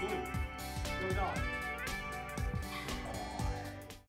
对收到